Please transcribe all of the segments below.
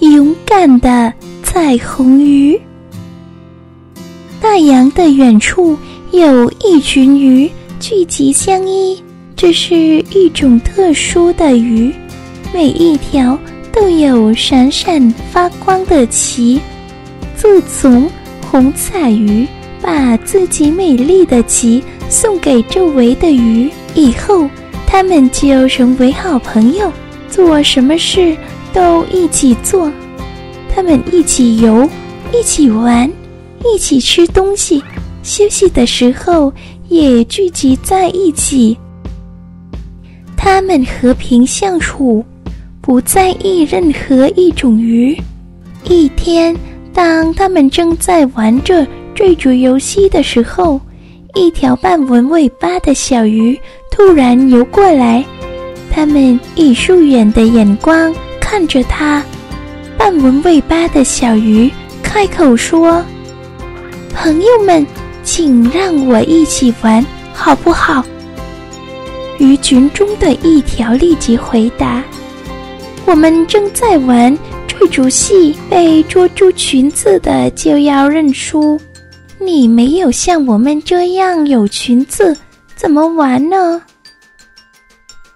勇敢的彩虹鱼。大洋的远处有一群鱼聚集相依，这是一种特殊的鱼，每一条都有闪闪发光的鳍。自从红彩鱼把自己美丽的鳍送给周围的鱼以后，它们就成为好朋友，做什么事都一起做。它们一起游，一起玩。一起吃东西，休息的时候也聚集在一起。他们和平相处，不在意任何一种鱼。一天，当他们正在玩着追逐游戏的时候，一条半纹尾巴的小鱼突然游过来。他们以疏远的眼光看着它。半纹尾巴的小鱼开口说。朋友们，请让我一起玩，好不好？鱼群中的一条立即回答：“我们正在玩追逐戏，被捉住裙子的就要认输。你没有像我们这样有裙子，怎么玩呢？”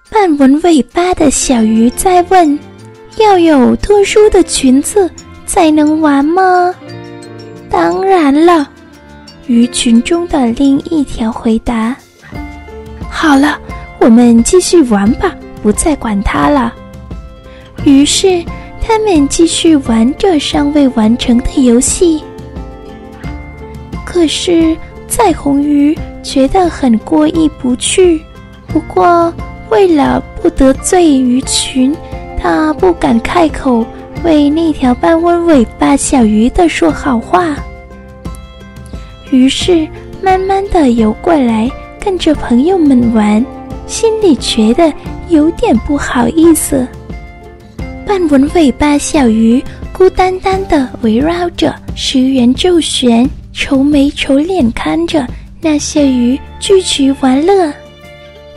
半纹尾巴的小鱼在问：“要有特殊的裙子才能玩吗？”当然了，鱼群中的另一条回答：“好了，我们继续玩吧，不再管它了。”于是，他们继续玩着尚未完成的游戏。可是，彩虹鱼觉得很过意不去。不过，为了不得罪鱼群，它不敢开口。为那条半纹尾巴小鱼的说好话，于是慢慢的游过来，跟着朋友们玩，心里觉得有点不好意思。半纹尾巴小鱼孤单单的围绕着石原周旋，愁眉愁脸看着那些鱼聚集玩乐。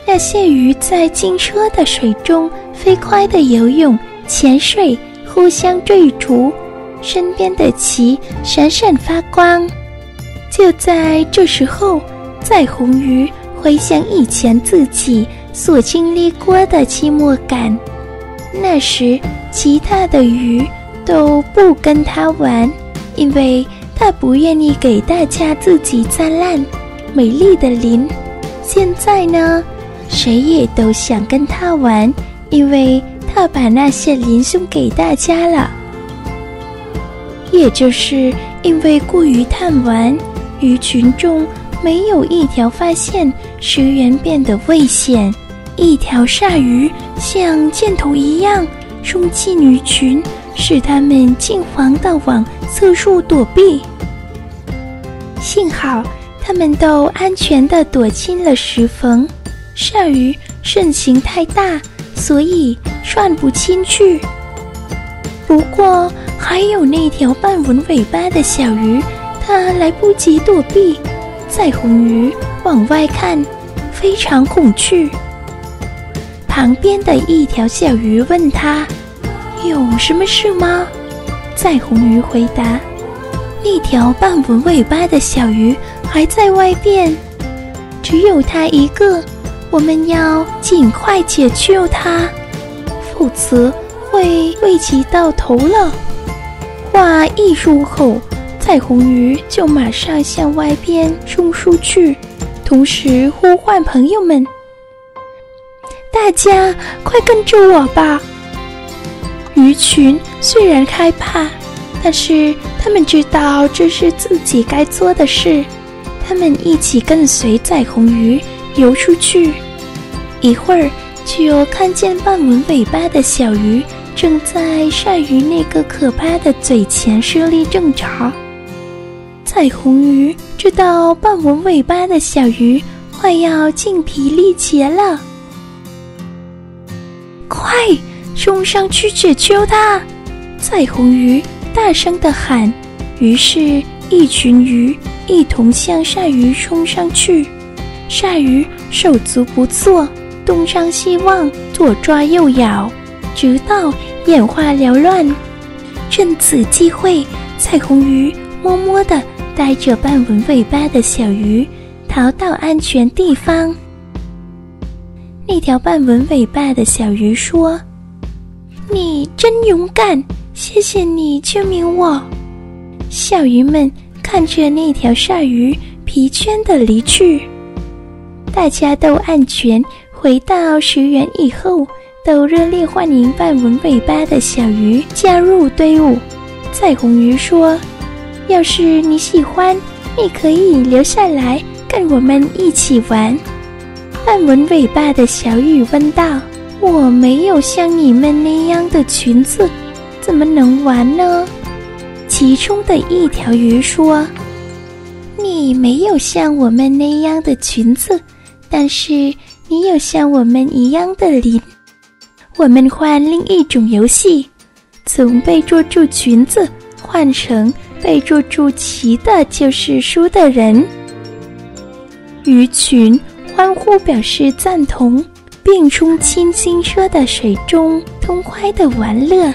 那些鱼在清澈的水中飞快的游泳、潜水。互相追逐，身边的鳍闪闪发光。就在这时候，彩虹鱼回想以前自己所经历过的寂寞感。那时，其他的鱼都不跟它玩，因为它不愿意给大家自己灿烂、美丽的鳞。现在呢，谁也都想跟他玩，因为。他把那些鳞送给大家了，也就是因为过于贪玩，鱼群中没有一条发现食源变得危险。一条鲨鱼像箭头一样冲进鱼群，使它们惊慌地往侧处躲避。幸好他们都安全地躲进了石缝。鲨鱼身形太大。所以窜不进去。不过还有那条半纹尾巴的小鱼，它来不及躲避。彩虹鱼往外看，非常恐惧。旁边的一条小鱼问他：“有什么事吗？”彩虹鱼回答：“那条半纹尾巴的小鱼还在外边，只有它一个。”我们要尽快解救它，否则会危及到头了。话一出口，彩虹鱼就马上向外边冲出去，同时呼唤朋友们：“大家快跟着我吧！”鱼群虽然害怕，但是他们知道这是自己该做的事，他们一起跟随彩虹鱼游出去。一会儿，就看见半纹尾巴的小鱼正在鲨鱼那个可怕的嘴前设立正着。彩虹鱼知道半纹尾巴的小鱼快要精疲力竭了，快冲上去解救它！彩虹鱼大声地喊。于是，一群鱼一同向鲨鱼冲上去。鲨鱼手足无措。东张西望，左抓右咬，直到眼花缭乱。趁此机会，彩虹鱼默默地带着半纹尾巴的小鱼逃到安全地方。那条半纹尾巴的小鱼说：“你真勇敢，谢谢你救命我。”小鱼们看着那条鲨鱼疲倦地离去，大家都安全回到石原以后。都热烈欢迎半文尾巴的小鱼加入队伍。彩虹鱼说：“要是你喜欢，你可以留下来跟我们一起玩。”半文尾巴的小鱼问道：“我没有像你们那样的裙子，怎么能玩呢？”其中的一条鱼说：“你没有像我们那样的裙子，但是你有像我们一样的鳞。”我们换另一种游戏，从被捉住裙子换成被捉住鳍的，就是输的人。鱼群欢呼表示赞同，并冲进清澈的水中，痛快的玩乐。